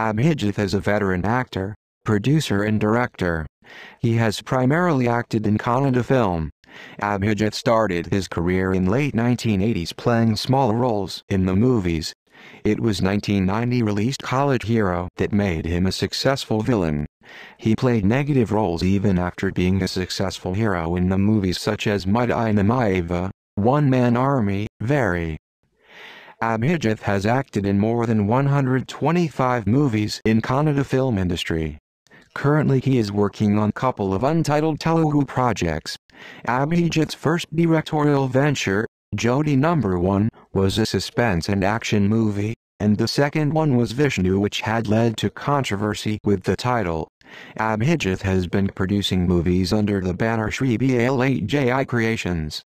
Abhijit is a veteran actor, producer and director. He has primarily acted in Kannada film. Abhijit started his career in late 1980s playing small roles in the movies. It was 1990 released College Hero that made him a successful villain. He played negative roles even after being a successful hero in the movies such as Mudai Namaiva, One Man Army, Very. Abhijit has acted in more than 125 movies in Kannada film industry. Currently he is working on couple of untitled Telugu projects. Abhijit's first directorial venture, Jodi Number 1, was a suspense and action movie, and the second one was Vishnu which had led to controversy with the title. Abhijit has been producing movies under the banner Shri Balaji Creations.